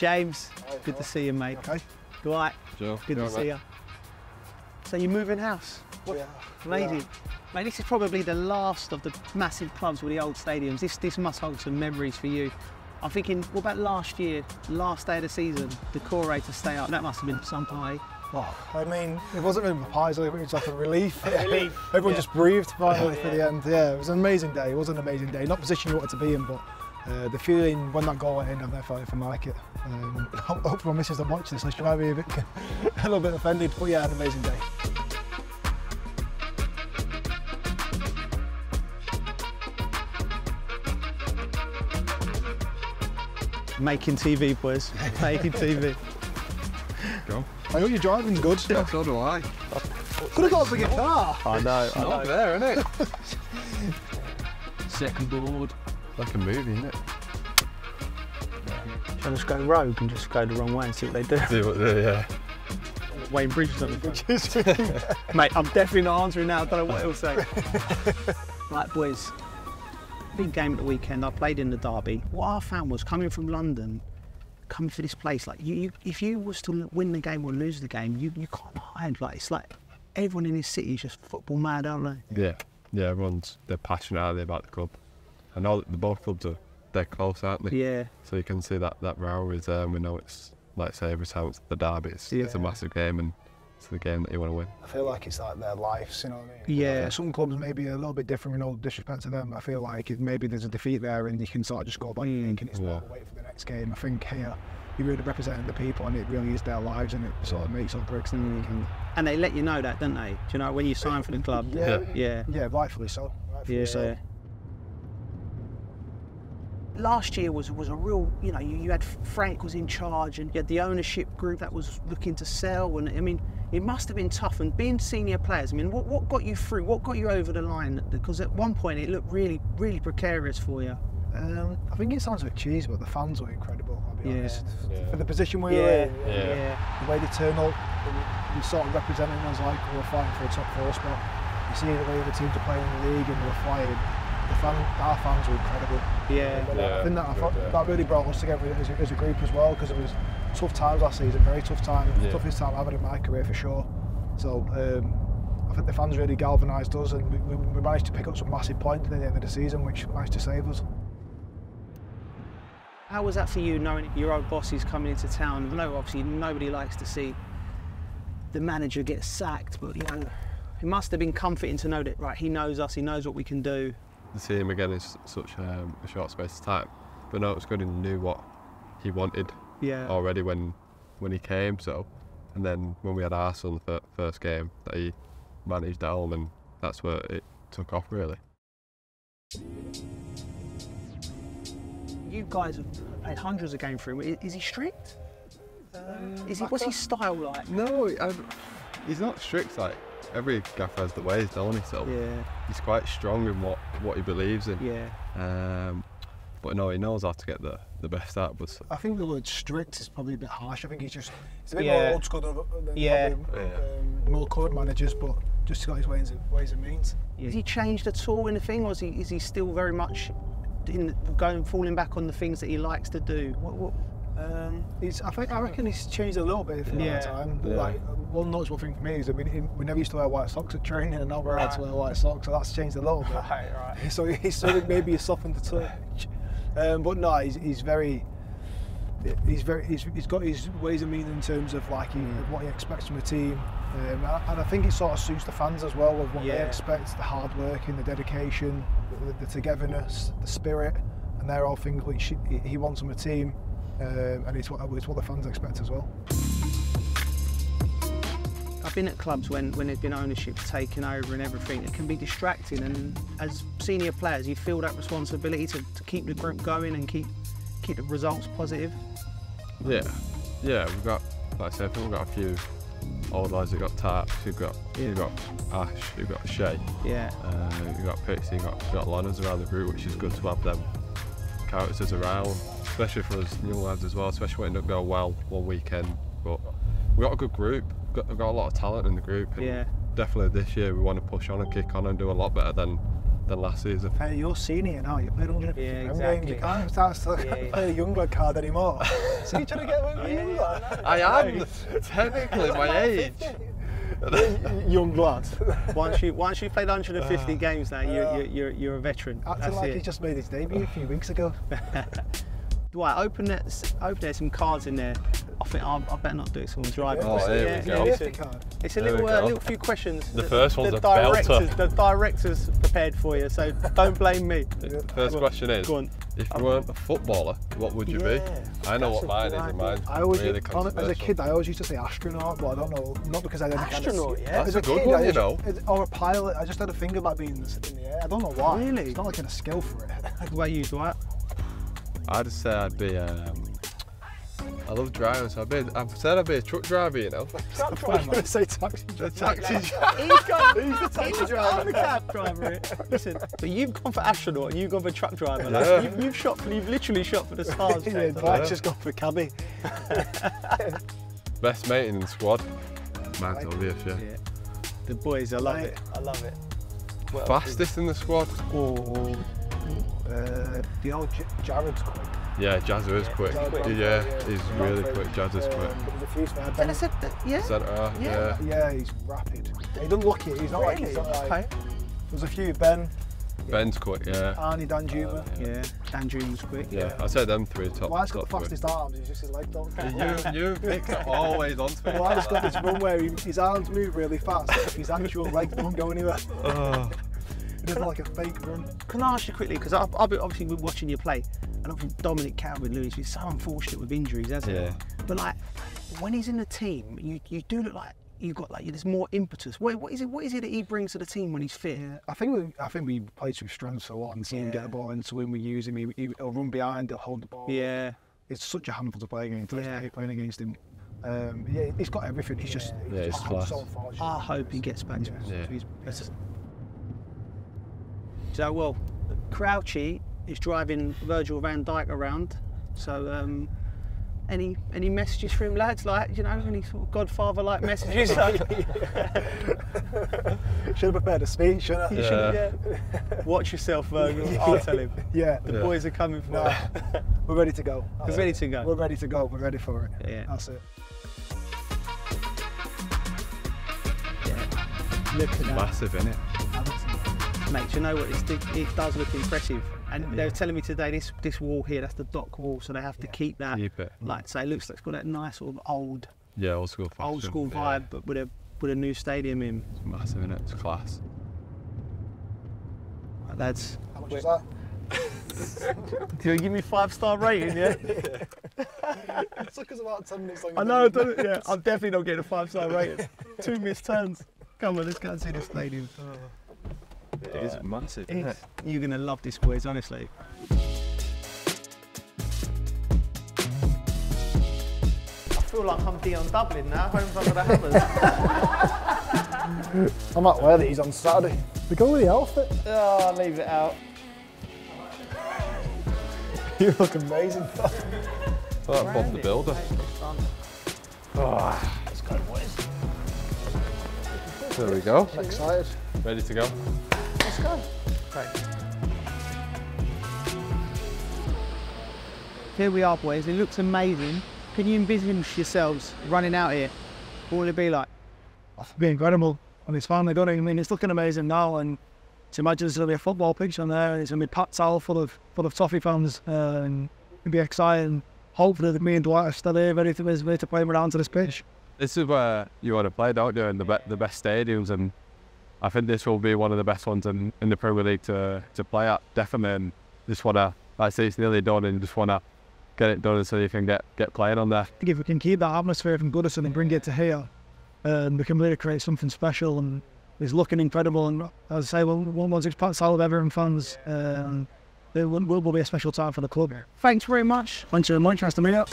James, good to see you, mate. Okay. Dwight, Joe, good to see you. So you're moving house? Yeah. Amazing. Mate, this is probably the last of the massive clubs with the old stadiums. This this must hold some memories for you. I'm thinking, what about last year, last day of the season, the core to stay up? That must have been some pie. Well, I mean, it wasn't really pies, it was like a relief. Relief, Everyone yeah. just breathed finally for the end. Yeah, it was an amazing day. It was an amazing day. Not the position you wanted to be in, but uh, the feeling when that goal went in, I've never felt anything like it. Um, I hope hope my missus don't watch this, so she might be a, bit, a little bit offended, but yeah, an amazing day. Making TV, boys. Making TV. Go. I hope your driving's good. Yeah, so do I. Could have got a bigger car. I know. I Not there, isn't it? Second board. like a movie, isn't it? Shall I just go rogue and just go the wrong way and see what they do? Do what they, do, yeah. Wayne Bridge's on the phone. Mate, I'm definitely not answering now. I don't know what he'll say. right, boys. Big game at the weekend. I played in the derby. What I found was coming from London, coming to this place, like you, you if you was to win the game or lose the game, you, you can't hide. Like it's like everyone in this city is just football mad, aren't they? Yeah, yeah. Everyone's they're passionate are they, about the club. Know that the both clubs are they're close, aren't they? Yeah. So you can see that that rivalry is there. And we know it's like I say every time it's the derby, it's, it's a massive game and it's the game that you want to win. I feel like it's like their lives, you know what I mean? Yeah. Uh, some clubs maybe a little bit different, with no disrespect to them. I feel like if maybe there's a defeat there and you can sort of just go back Mm. thinking it's Yeah. wait for the next game. I think here you're really representing the people and it really is their lives and it sort of makes or breaks them. Mm. And they let you know that, don't they? Do you know when you sign for the club? Yeah. Yeah. Yeah, rightfully so. Rightfully Yeah. so. Last year was was a real, you know, you, you had Frank was in charge and you had the ownership group that was looking to sell. And I mean, it must have been tough. And being senior players, I mean, what, what got you through? What got you over the line? Because at one point it looked really, really precarious for you. Um, I think it sounds a bit cheesy, but the fans were incredible. I'll be Yeah. honest. Yeah. For the position we were in, Yeah. the way they turn up, we- we sort of representing us like we were fighting for a top four spot. You see the way the teams are playing in the league and we're fighting. The fan, our fans were incredible. yeah, But Yeah, I think that, I thought, yeah. that really brought us together as a, as a group as well because it was tough times last season, very tough time, Yeah. toughest time I've had in my career for sure. So um, I think the fans really galvanised us and we, we, we managed to pick up some massive points at the end of the season, which managed to save us. How was that for you, knowing your old boss is coming into town? I know obviously nobody likes to see the manager get sacked, but you know, it must have been comforting to know that right, he knows us, he knows what we can do. To see him again in such um, a short space of time, but no, it's good. He knew what he wanted Yeah. already when when he came. So, and then when we had Arsenal the first game, that he managed at home, and that's where it took off really. You guys have played hundreds of games through him. Is he strict? Is he? What's his style like? No, I, he's not strict. Like every gaffer has the way he's telling himself. Yeah, he's quite strong in what what he believes in. yeah, Um, but no, he knows how to get the, the best out of us. I think the word strict is probably a bit harsh. I think he's just he's a bit Yeah. more old school than, than Yeah. probably, Yeah. um, more current managers, but just got his ways and, ways and means. Has he changed at all in the thing, or is he is he still very much in going falling back on the things that he likes to do? What, what, Um, he's, I think I reckon he's changed a little bit from Yeah. that time. Yeah. Like one notable thing for me is that we, we never used to wear white socks at training, and now we're allowed to wear white socks, so that's changed a little bit. right, right. so he's sort of maybe he's softened the touch. Um, but no, he's, he's very. He's very. He's, he's got his ways of meaning in terms of like he, what he expects from a team, um, and I think it sort of suits the fans as well with what Yeah. they expect, the hard working, the dedication, the, the togetherness, the spirit, and they're all things which he, he wants from a team, um, and it's what it's what the fans expect as well. I've been at clubs when, when there's been ownership taken over and everything. It can be distracting, and as senior players, you feel that responsibility to, to keep the group going and keep keep the results positive. Yeah, yeah, we've got, like I said, I think we've got a few old lads. We've got Tarps, we've got, Yeah. we've got Ash, we've got Shay, Yeah, uh, we've got Pixie, we've got, we've got Lonners around the group, which is good to have them characters around, especially for us young lads as well, especially when it don't go well one weekend. But we've got a good group, we've got, we've got a lot of talent in the group. And yeah, Definitely this year we want to push on and kick on and do a lot better than than last season. Hey, you're senior now. You played 150 Yeah, Prem games. exactly. You can't start to Yeah, yeah. play the young lad card anymore. so you're trying to get away with the young lad? I am technically my age. young lad. Once you once you've played 150 Ah. games now, you're, you're, you're, you're a veteran. Acting That's like it. he just made his debut a few weeks ago. Dwight, open there, open there some cards in there. I think I, I better not do it. Someone's driving. Oh, here we go. yeah, It's a, card. it's a There little, uh, little few questions. The that first one's the a belter. directors, The directors prepared for you, so don't blame me. The First question is, Go on. if you weren't a footballer, what would you Yeah, be? I know that's what mine is, and idea. mine's I always, really on, as a kid, I always used to say astronaut, but I don't know, not because I had any kind of- Astronaut, yeah? That's As a good kid, one, I you know. as- Or a pilot. I just had a thing about being in the, in the air. I don't know why. Really? It's not like I had a skill for it. What about you, Dwight? I'd say I'd be. Um, I love driving, so I'd be. I've said I'd be a truck driver, you know. I'm going to say taxi. A taxi. He's got he's the taxi driver, I'm the cab driver. here. Listen, but you've gone for astronaut and you've gone for truck driver. That's- Yeah. You've, you've shot for, you've literally shot for the stars. Yeah, James. Dwight's just gone for cabbie. Best mate in the squad. Mine's obvious, yeah. Yeah. The boys, I love Right. it. I love it. What Fastest in the squad. Oh, uh, the old J- Jared's quick. Yeah, Jazza is quick. Jared Yeah, he's Bradford. really quick. Jazza's Um, quick. but there's a few spare Then I Ben- said, that, yeah. Centre half, Yeah. yeah. Yeah, he's rapid. He doesn't look it. He's not like he's not like. Okay. There's a few Ben, Ben's quick, yeah. Arnie, Danjuma. Yeah, Andrew was quick. Yeah, I said them three top. Why's got the top three. fastest arms? He's just his leg don't. You, you picked it always onto it. Why's got this run where he, his arms move really fast, his actual legs don't go anywhere. Oh. He like a fake run. Can I ask you quickly, because I've, I've been obviously been watching you play, and obviously Dominic Calvert-Lewin is so unfortunate with injuries, hasn't Yeah. he? But like, when he's in the team, you, you do look like you've got like there's more impetus. What, what is it? What is it that he brings to the team when he's fit? I think we, I think we play to his strengths a lot and see him get the ball into him. We use him. He, he- he'll run behind. He'll hold the ball. Yeah. It's such a handful to play against. Yeah. hate playing against him. Um, yeah, he's got everything. He's just Yeah, he's he's just class. so unfortunate. I hope he gets back to, Yeah. to his best. So well, Crouchy is driving Virgil van Dijk around. So um, any any messages for him, lads? Like you know, any sort of Godfather-like messages? Should have prepared a speech, shouldn't I? You should- yeah. Watch yourself, Virgil. I'll tell him. Yeah. The Yeah. boys are coming for No, it. we're ready to go. We're ready to go. We're ready to go. We're ready for it. Yeah. That's it. Yeah. Look at that. Massive, innit? Mate, do you know what? It's, it does look impressive. And they were telling me today this this wall here, that's the dock wall, so they have to keep that. Keep it. Like, say, it looks like it's got that nice sort of old, Yeah, old school fashion. old school Yeah. vibe, but with a with a new stadium in. It's massive, innit? It's class. Right, lads, How much is that? do you give me five star rating? Yeah. It took us about 10 minutes. Long. I know. Don't? Yeah, I'm definitely not getting a five star rating. Two missed turns. Come on, let's go and see the stadium. Oh. It is massive, It's, you're gonna love this, quiz, Honestly. I feel like I'm Dion Dublin now, home under the hammers. I'm not aware that he's on Saturday. We go with the outfit. oh, leave it out. You look amazing. Like Bob the Builder. Let's go, boys. There we go. Excited. Ready to go. Let's go. Here we are, boys. It looks amazing. Can you envisage yourselves running out here? What would it be like? It'd be incredible. And it's finally done. it. I mean, it's looking amazing now. And to imagine there's going to be a football pitch on there and it's going to be packed out full of full of Toffee fans. Uh, and it'd be exciting. Hopefully, that me and Dwight are still here, ready to, ready to play him around to this pitch. This is where you want to play, don't you? In the, be- the best stadiums, and I think this will be one of the best ones in, in the Premier League to, to play at. Definitely, and just want to, like I say, it's nearly done, and just want to get it done so you can get, get playing on there. I think if we can keep that atmosphere from Goodison and bring it to here, um, we can really create something special. And it's looking incredible. And as I say, well, one was packed out of Everton fans. Um, it will, will be a special time for the club. Thanks very much. Thanks very much. Nice to meet you.